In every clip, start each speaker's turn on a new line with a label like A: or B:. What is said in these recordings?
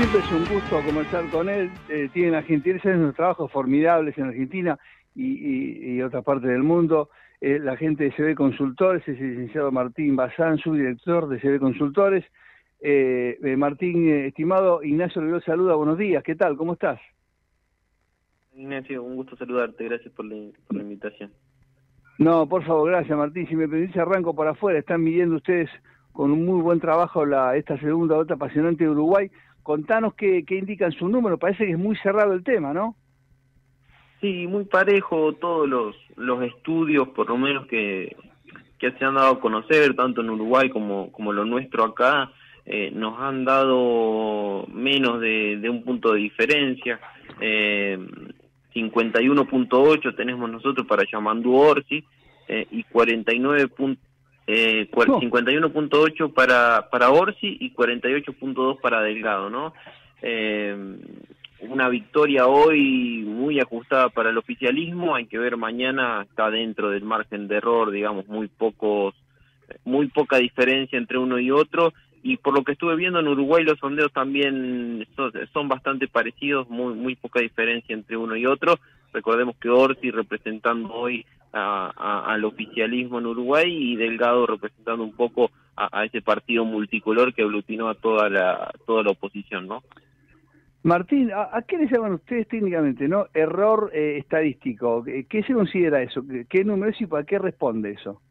A: siempre es un gusto conversar con él. Eh, tiene la gentileza unos trabajos formidables en Argentina y, y, otra parte del mundo. Eh, la gente de CB Consultores es el licenciado Martín Bazán, subdirector de CB Consultores. Eh, eh, Martín, estimado Ignacio lo saluda, buenos días, ¿qué tal? ¿Cómo estás?
B: Ignacio, un gusto saludarte, gracias por la, por la invitación.
A: No, por favor, gracias Martín. Si me permitís, arranco para afuera. Están midiendo ustedes con un muy buen trabajo la, esta segunda otra apasionante de Uruguay. Contanos qué, indican su número. Parece que es muy cerrado el tema, ¿no?
B: Sí, muy parejo todos los, los estudios, por lo menos que, que se han dado a conocer, tanto en Uruguay como, como lo nuestro acá, eh, nos han dado menos de, un punto de diferencia. Eh, 51.8 tenemos nosotros para Yamandu Orsi eh, y 49 eh, 51.8 para para Orsi y 48.2 para Delgado, ¿no? Eh, una victoria hoy muy ajustada para el oficialismo, hay que ver mañana está dentro del margen de error, digamos, muy pocos muy poca diferencia entre uno y otro y por lo que estuve viendo en Uruguay los sondeos también son, bastante parecidos, muy muy poca diferencia entre uno y otro. Recordemos que Orsi representando hoy al oficialismo en Uruguay y Delgado representando un poco a, ese partido multicolor que aglutinó a toda la toda la oposición, ¿no?
A: Martín, ¿a, qué le llaman ustedes técnicamente, no? Error eh, estadístico. ¿Qué se considera eso? ¿Qué número es y para qué responde eso?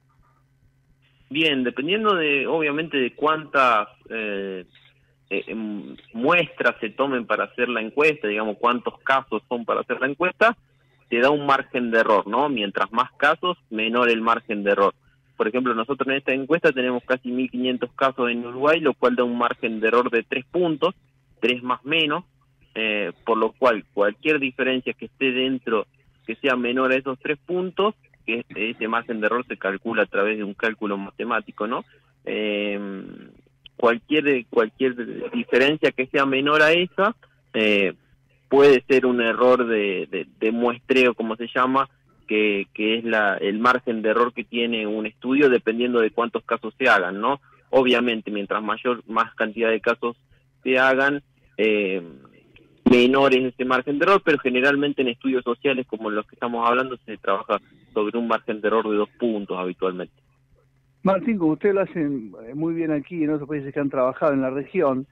B: Bien, dependiendo de, obviamente, de cuántas eh, eh, em, muestras se tomen para hacer la encuesta, digamos, cuántos casos son para hacer la encuesta, te da un margen de error, ¿no? Mientras más casos, menor el margen de error. Por ejemplo, nosotros en esta encuesta tenemos casi 1.500 casos en Uruguay, lo cual da un margen de error de 3 puntos, 3 más menos, eh, por lo cual cualquier diferencia que esté dentro, que sea menor a esos 3 puntos, que ese margen de error se calcula a través de un cálculo matemático, ¿no? Eh, cualquier cualquier diferencia que sea menor a esa eh, puede ser un error de, de, muestreo, como se llama, que, es la, el margen de error que tiene un estudio dependiendo de cuántos casos se hagan, ¿no? Obviamente, mientras mayor más cantidad de casos se hagan, eh, menor es ese margen de error, pero generalmente en estudios sociales como los que estamos hablando se trabaja sobre un margen de error de dos puntos habitualmente.
A: Martín, como ustedes lo hacen muy bien aquí en otros países que han trabajado en la región,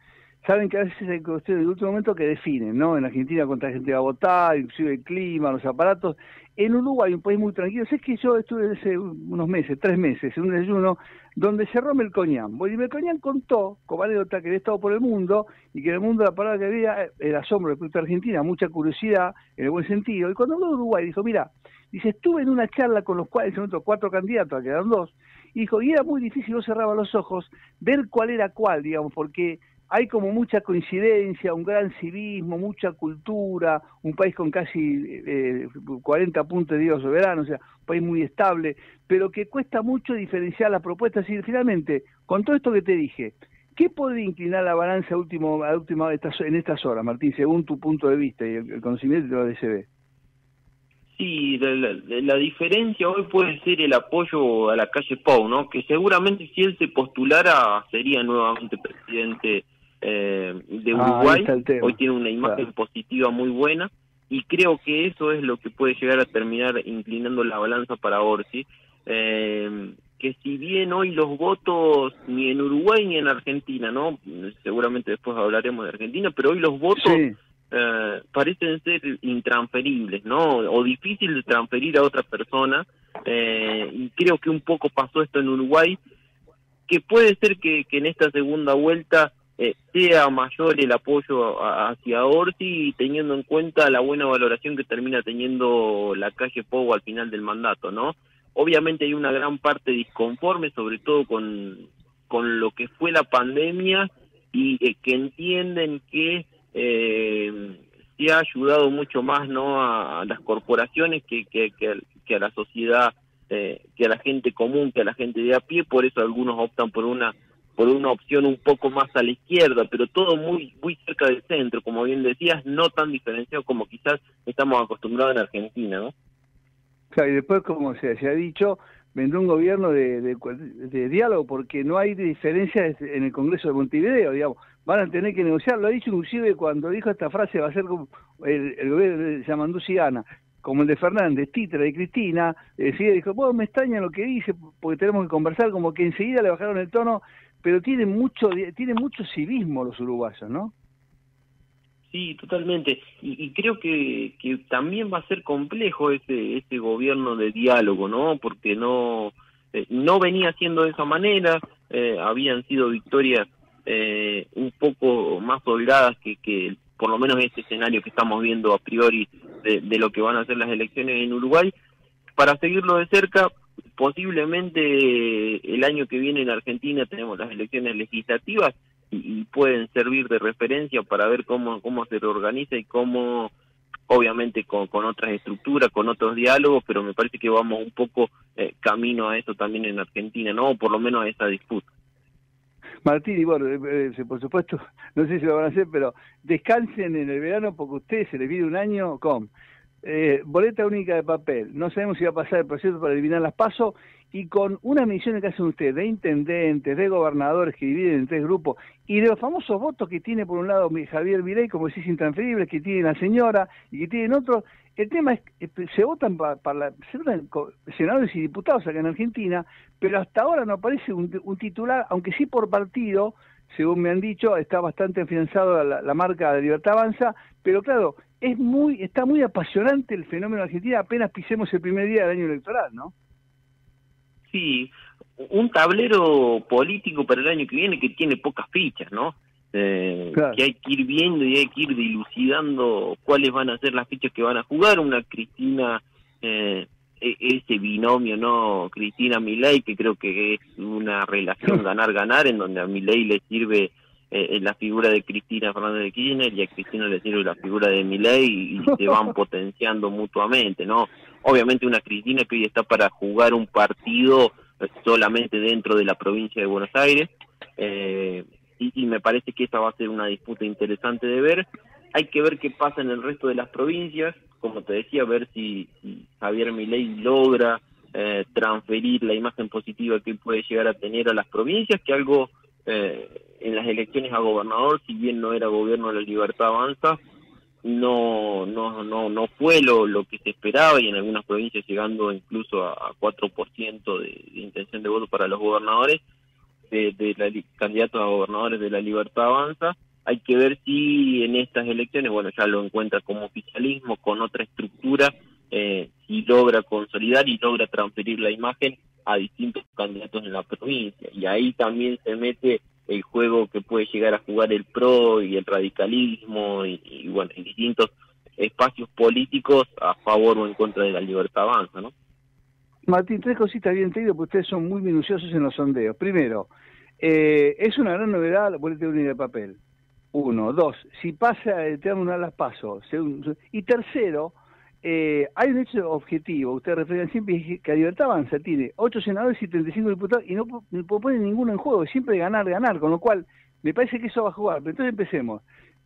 A: saben que a veces hay cuestiones de último momento que definen, ¿no? En Argentina cuánta gente va a votar, inclusive el clima, los aparatos. En Uruguay, un país muy tranquilo, sé que yo estuve hace unos meses, tres meses, en un desayuno donde cerró Melcoñán. Bueno, y Melcoñán contó, como anécdota, que había estado por el mundo y que el mundo la palabra que había era asombro respecto a Argentina, mucha curiosidad en el buen sentido. Y cuando habló de Uruguay, dijo, mira, dice, estuve en una charla con los cuales, en cuatro candidatos, quedaron dos, y dijo, y era muy difícil, yo cerraba los ojos, ver cuál era cuál, digamos, porque hay como mucha coincidencia, un gran civismo, mucha cultura, un país con casi eh, 40 puntos de Dios soberano, o sea, un país muy estable, pero que cuesta mucho diferenciar las propuestas. Y finalmente, con todo esto que te dije, ¿qué puede inclinar la balanza último, a última, en estas horas, Martín, según tu punto de vista y el, conocimiento de la DCB?
B: Sí, la, la, diferencia hoy puede ser el apoyo a la calle Pau, ¿no? Que seguramente si él se postulara sería nuevamente presidente eh, de ah, Uruguay. Hoy tiene una imagen positiva muy buena y creo que eso es lo que puede llegar a terminar inclinando la balanza para Orsi. Eh, que si bien hoy los votos ni en Uruguay ni en Argentina, ¿no? Seguramente después hablaremos de Argentina, pero hoy los votos eh, parecen ser intransferibles, ¿no? O difícil de transferir a otra persona. Eh, y creo que un poco pasó esto en Uruguay, que puede ser que, que en esta segunda vuelta eh, sea mayor el apoyo hacia Orsi teniendo en cuenta la buena valoración que termina teniendo la calle Pogo al final del mandato, ¿no? Obviamente hay una gran parte disconforme, sobre todo con, con lo que fue la pandemia y eh, que entienden que eh, se ha ayudado mucho más no a, las corporaciones que, que, que, a la sociedad, eh, que a la gente común, que a la gente de a pie, por eso algunos optan por una por una opción un poco más a la izquierda, pero todo muy muy cerca del centro, como bien decías, no tan diferenciado como quizás estamos acostumbrados en Argentina, ¿no?
A: Claro, y después, como se, ha dicho, vendrá un gobierno de, de, diálogo porque no hay diferencias en el Congreso de Montevideo, digamos. Van a tener que negociar. Lo ha dicho inclusive cuando dijo esta frase, va a ser como el, gobierno de Yamandú Gana, como el de Fernández, Titra y Cristina, decía, dijo, bueno, me extraña lo que dice porque tenemos que conversar, como que enseguida le bajaron el tono, pero tiene mucho, tiene mucho civismo los uruguayos, ¿no?
B: Sí, totalmente. Y, creo que, que, también va a ser complejo este, este gobierno de diálogo, ¿no? Porque no, eh, no venía siendo de esa manera, eh, habían sido victorias eh, un poco más holgadas que, que por lo menos este escenario que estamos viendo a priori de, de lo que van a ser las elecciones en Uruguay. Para seguirlo de cerca, posiblemente el año que viene en Argentina tenemos las elecciones legislativas y, pueden servir de referencia para ver cómo, cómo se reorganiza y cómo, obviamente con, con otras estructuras, con otros diálogos, pero me parece que vamos un poco eh, camino a eso también en Argentina, ¿no? O por lo menos a esa disputa.
A: Martín, y bueno, eh, eh, por supuesto, no sé si lo van a hacer, pero descansen en el verano porque a ustedes se les viene un año con eh, boleta única de papel, no sabemos si va a pasar el proceso para eliminar las pasos y con una misión que hacen ustedes de intendentes, de gobernadores que dividen en tres grupos y de los famosos votos que tiene por un lado Javier Virey, como decís, intransferibles, que tiene la señora y que tienen otros, el tema es que se votan para, la, senadores y diputados acá en Argentina, pero hasta ahora no aparece un, titular, aunque sí por partido, según me han dicho, está bastante afianzado la marca de Libertad Avanza, pero claro, es muy, está muy apasionante el fenómeno de Argentina apenas pisemos el primer día del año electoral, ¿no?
B: Sí, un tablero político para el año que viene que tiene pocas fichas, ¿no? Eh, que hay que ir viendo y hay que ir dilucidando cuáles van a ser las fichas que van a jugar. Una Cristina, eh, e-, ese binomio, ¿no? Cristina Milei, que creo que es una relación ganar-ganar, en donde a Milei le sirve eh, la figura de Cristina Fernández de Kirchner y a Cristina le sirve la figura de Milei y, se van potenciando mutuamente, ¿no? Obviamente una Cristina que hoy está para jugar un partido solamente dentro de la provincia de Buenos Aires, eh, y, me parece que esta va a ser una disputa interesante de ver. Hay que ver qué pasa en el resto de las provincias, como te decía, ver si, Javier Milei logra eh, transferir la imagen positiva que puede llegar a tener a las provincias, que algo eh, en las elecciones a gobernador, si bien no era gobierno de la libertad avanza, no no no no fue lo, lo que se esperaba y en algunas provincias llegando incluso a, 4% de, de intención de voto para los gobernadores de, de la, candidatos a gobernadores de la Libertad Avanza. Hay que ver si en estas elecciones, bueno, ya lo encuentra como oficialismo, con otra estructura, eh, si logra consolidar y logra transferir la imagen a distintos candidatos en la provincia. Y ahí también se mete el juego que puede llegar a jugar el PRO y el radicalismo y, bueno, en distintos espacios políticos a favor o en contra de la libertad avanza, ¿no?
A: Martín, tres cositas bien entendido, porque ustedes son muy minuciosos en los sondeos. Primero, eh, es una gran novedad la boleta única de papel. Uno. Dos, si pasa el tribunal las pasos. Y tercero, eh, hay un hecho objetivo. Ustedes refieren siempre que la Libertad Avanza tiene ocho senadores y 35 diputados y no, no pone ninguno en juego. Siempre ganar, ganar. Con lo cual, me parece que eso va a jugar. Pero entonces empecemos.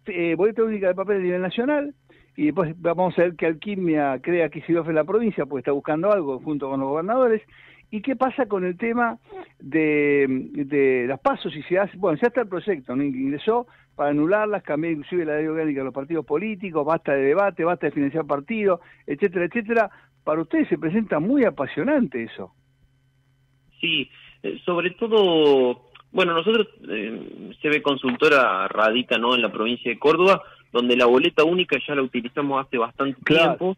A: Eh, boleta única de papel a nivel nacional, y después vamos a ver que Alquimia crea que va en la provincia, porque está buscando algo junto con los gobernadores. ¿Y qué pasa con el tema de, de las pasos? Y se hace, bueno, ya está el proyecto, ¿no? ingresó para anularlas, cambiar inclusive la ley orgánica de los partidos políticos, basta de debate, basta de financiar partidos, etcétera, etcétera. Para ustedes se presenta muy apasionante eso.
B: Sí, eh, sobre todo, bueno, nosotros, eh, CB Consultora radica ¿no? en la provincia de Córdoba, donde la boleta única ya la utilizamos hace bastante tiempo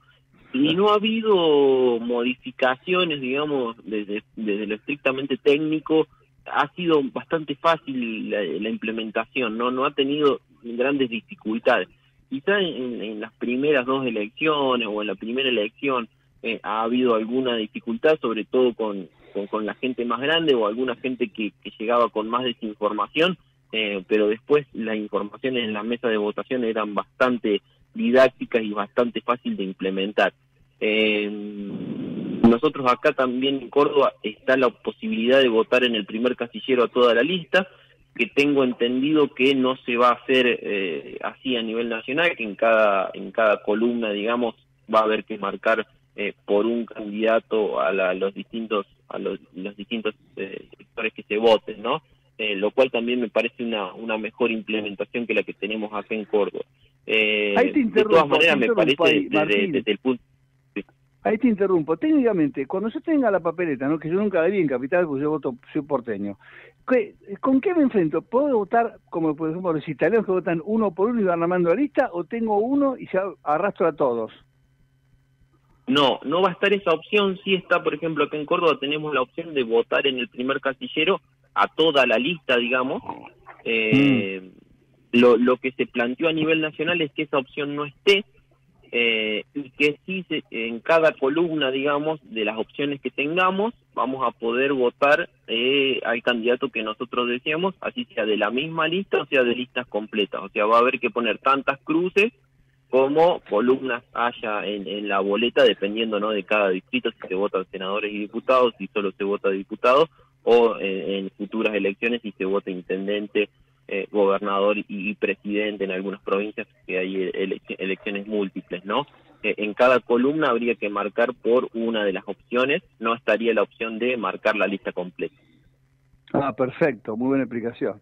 B: y no ha habido modificaciones, digamos, desde, desde lo estrictamente técnico, ha sido bastante fácil la, implementación, no no ha tenido grandes dificultades. Quizá en, las primeras dos elecciones o en la primera elección eh, ha habido alguna dificultad, sobre todo con, con, la gente más grande o alguna gente que, que llegaba con más desinformación, eh, pero después las informaciones en la mesa de votación eran bastante didácticas y bastante fácil de implementar. Eh, nosotros acá también en Córdoba está la posibilidad de votar en el primer casillero a toda la lista, que tengo entendido que no se va a hacer eh, así a nivel nacional, que en cada en cada columna, digamos, va a haber que marcar eh, por un candidato a, los distintos a los, distintos eh, sectores que se voten, ¿no? Eh, lo cual también me parece una, una mejor implementación que la que tenemos acá en Córdoba.
A: de todas maneras, me parece desde, el punto... Ahí te interrumpo. Técnicamente, cuando yo tenga la papeleta, ¿no? que yo nunca la vi en Capital, porque yo voto, soy porteño, ¿con qué me enfrento? ¿Puedo votar, como por ejemplo los italianos que votan uno por uno y van armando la lista, o tengo uno y se arrastro a todos?
B: No, no va a estar esa opción. Sí está, por ejemplo, acá en Córdoba tenemos la opción de votar en el primer casillero a toda la lista, digamos. Eh, mm. lo, lo que se planteó a nivel nacional es que esa opción no esté eh, y que sí se, en cada columna, digamos, de las opciones que tengamos, vamos a poder votar eh, al candidato que nosotros deseamos, así sea de la misma lista o sea de listas completas. O sea, va a haber que poner tantas cruces como columnas haya en, la boleta, dependiendo no de cada distrito, si se votan senadores y diputados, si solo se vota diputado, o en, futuras elecciones si se vota intendente, eh, gobernador y, presidente en algunas provincias que hay elecciones múltiples, ¿no? Eh, en cada columna habría que marcar por una de las opciones, no estaría la opción de marcar la lista completa.
A: Ah, perfecto, muy buena explicación.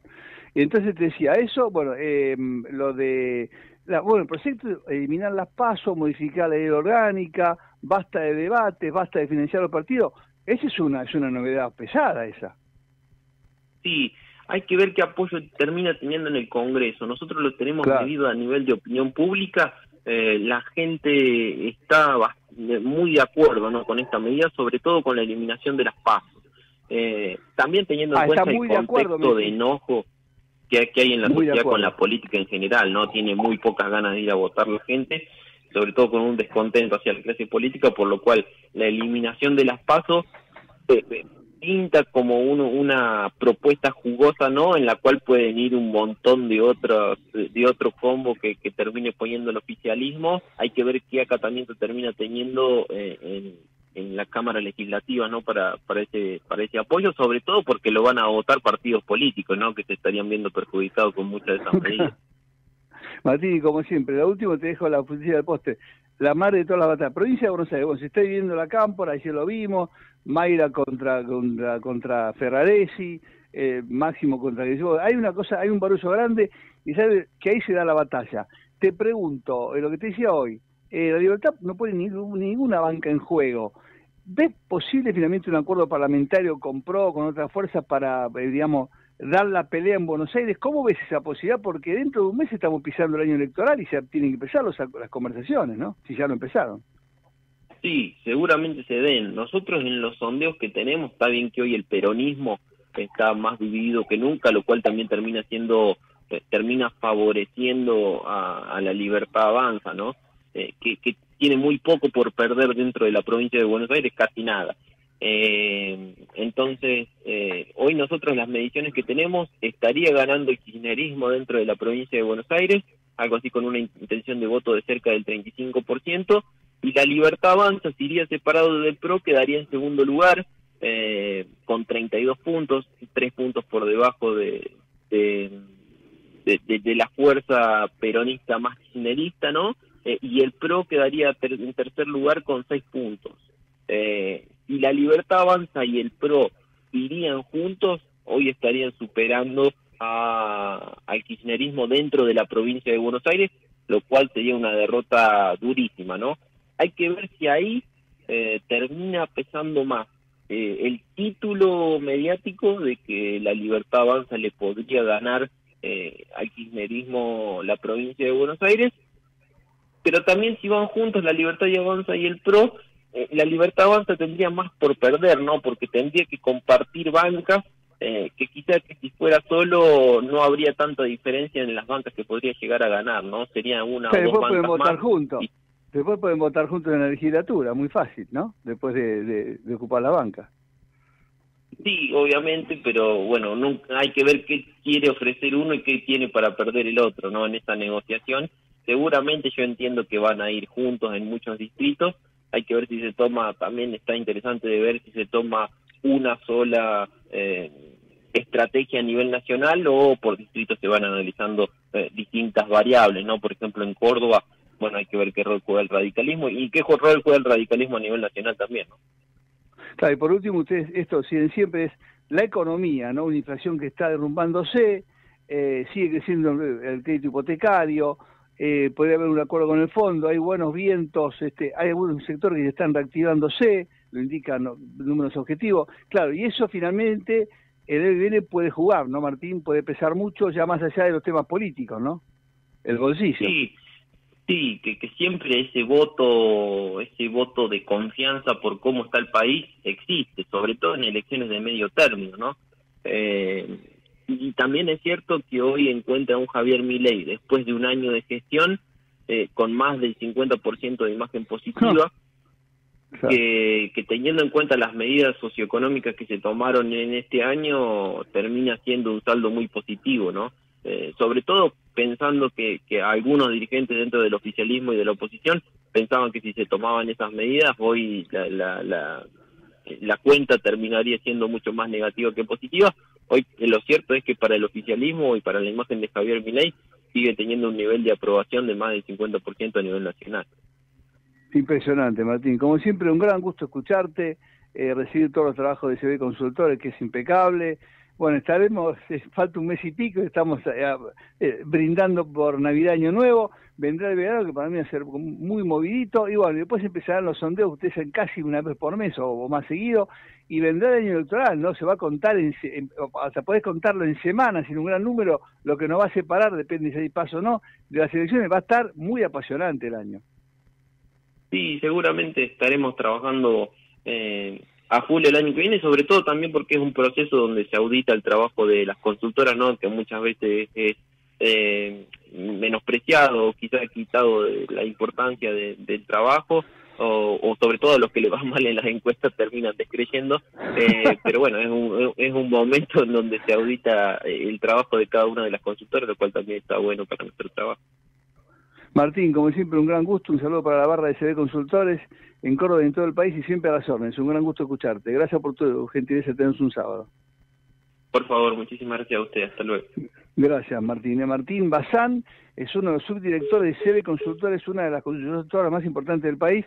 A: Y entonces te decía, eso, bueno, eh, lo de bueno, el proyecto eliminar las pasos, modificar la ley orgánica, basta de debates, basta de financiar los partidos, esa es una, es una novedad pesada esa.
B: Sí, hay que ver qué apoyo termina teniendo en el Congreso. Nosotros lo tenemos medido a nivel de opinión pública. Eh, la gente está muy de acuerdo ¿no? con esta medida, sobre todo con la eliminación de las pasos. Eh, también teniendo en ah, cuenta el contexto de enojo que, hay en la sociedad con la política en general, ¿no? Tiene muy pocas ganas de ir a votar la gente, sobre todo con un descontento hacia la clase política, por lo cual la eliminación de las pasos eh, pinta como uno, una propuesta jugosa, ¿no? En la cual pueden ir un montón de otros, de otro combo que, que termine poniendo el oficialismo. Hay que ver qué acatamiento termina teniendo eh, en en la Cámara Legislativa no para para ese para ese apoyo sobre todo porque lo van a votar partidos políticos no que se estarían viendo perjudicados con muchas de esas medidas.
A: Martín como siempre la última te dejo la justicia del poste. La madre de todas las batallas. Provincia de Buenos Aires bueno, si está viviendo la Cámpora ahí se lo vimos Mayra contra contra contra Ferraresi eh, Máximo contra hay una cosa hay un barullo grande y sabe que ahí se da la batalla te pregunto lo que te decía hoy eh, la libertad no pone ninguna banca en juego. ¿Ves posible finalmente un acuerdo parlamentario con PRO, con otras fuerzas para, eh, digamos, dar la pelea en Buenos Aires? ¿Cómo ves esa posibilidad? Porque dentro de un mes estamos pisando el año electoral y se tienen que empezar las conversaciones, ¿no? Si ya lo empezaron.
B: Sí, seguramente se den. Nosotros en los sondeos que tenemos, está bien que hoy el peronismo está más dividido que nunca, lo cual también termina siendo, eh, termina favoreciendo a, a la libertad avanza, ¿no? Eh, que, tiene muy poco por perder dentro de la provincia de Buenos Aires, casi nada. Eh, entonces, eh, hoy nosotros las mediciones que tenemos, estaría ganando el kirchnerismo dentro de la provincia de Buenos Aires, algo así con una intención de voto de cerca del 35%, y la Libertad Avanza, si iría separado del PRO, quedaría en segundo lugar, eh, con 32 puntos, tres puntos por debajo de, de, la fuerza peronista más kirchnerista, ¿no? Eh, y el PRO quedaría en tercer lugar con seis puntos. Eh, si la Libertad Avanza y el PRO irían juntos, hoy estarían superando a, al kirchnerismo dentro de la provincia de Buenos Aires, lo cual sería una derrota durísima, ¿no? Hay que ver si ahí eh, termina pesando más eh, el título mediático de que la Libertad Avanza le podría ganar al kirchnerismo la provincia de Buenos Aires pero también si van juntos la Libertad y Avanza y el PRO, eh, la Libertad Avanza tendría más por perder, ¿no? Porque tendría que compartir bancas, eh, que quizás que si fuera solo no habría tanta diferencia en las bancas que podría llegar a ganar, ¿no? Sería una o
A: dos pueden votar juntos. Después pueden votar juntos en la legislatura, muy fácil, ¿no? Después de, ocupar la banca.
B: Sí, obviamente, pero bueno, nunca, hay que ver qué quiere ofrecer uno y qué tiene para perder el otro, ¿no? En esta negociación Seguramente yo entiendo que van a ir juntos en muchos distritos. Hay que ver si se toma, también está interesante de ver si se toma una sola eh, estrategia a nivel nacional o por distritos se van analizando eh, distintas variables, ¿no? Por ejemplo, en Córdoba bueno, hay que ver qué rol juega el radicalismo y qué rol juega el radicalismo a nivel nacional también, ¿no?
A: Claro, y por último, ustedes esto siguen siempre es la economía, ¿no? Una inflación que está derrumbándose, eh, sigue creciendo el crédito hipotecario, eh, podría haber un acuerdo con el fondo, hay buenos vientos, este, hay algunos sectores que están reactivándose, lo indican números objetivos. Claro, y eso finalmente el viene puede jugar, ¿no, Martín? Puede pesar mucho ya más allá de los temas políticos, ¿no? El bolsillo.
B: Sí, sí, que, que siempre ese voto, ese voto de confianza por cómo está el país existe, sobre todo en elecciones de medio término, ¿no? Eh, y también es cierto que hoy encuentra un Javier Milei, después de un año de gestión, eh, con más del 50% de imagen positiva, que, que, teniendo en cuenta las medidas socioeconómicas que se tomaron en este año, termina siendo un saldo muy positivo, ¿no? Eh, sobre todo pensando que, que algunos dirigentes dentro del oficialismo y de la oposición pensaban que si se tomaban esas medidas, hoy la, la, la, la cuenta terminaría siendo mucho más negativa que positiva. Hoy eh, lo cierto es que para el oficialismo y para la imagen de Javier Milei sigue teniendo un nivel de aprobación de más del 50% a nivel nacional.
A: Impresionante, Martín. Como siempre, un gran gusto escucharte, eh, recibir todos los trabajos de CB Consultores, que es impecable. Bueno, estaremos, eh, falta un mes y pico, estamos eh, brindando por Navidad Año Nuevo, vendrá el verano que para mí va a ser muy movidito, y bueno, después empezarán los sondeos, ustedes en casi una vez por mes o, más seguido, y vendrá el año electoral, ¿no? Se va a contar, en, hasta podés contarlo en semanas, en un gran número, lo que nos va a separar, depende si hay paso o no, de las elecciones, va a estar muy apasionante el año.
B: Sí, seguramente estaremos trabajando eh, a full el año que viene, sobre todo también porque es un proceso donde se audita el trabajo de las consultoras, ¿no? Que muchas veces es eh, menospreciado o quizás quitado de la importancia del trabajo. O, sobre todo a los que le van mal en las encuestas terminan descreyendo, eh, pero bueno, es un, es un momento en donde se audita el trabajo de cada una de las consultoras, lo cual también está bueno para nuestro trabajo.
A: Martín, como siempre, un gran gusto, un saludo para la barra de CB Consultores en Córdoba y en todo el país y siempre a las órdenes. Un gran gusto escucharte. Gracias por tu gentileza de tenernos un sábado.
B: Por favor, muchísimas gracias a usted. Hasta luego.
A: Gracias, Martín. Martín Bazán es uno de los subdirectores de CB Consultores, una de las consultoras más importantes del país.